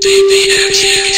Take the action.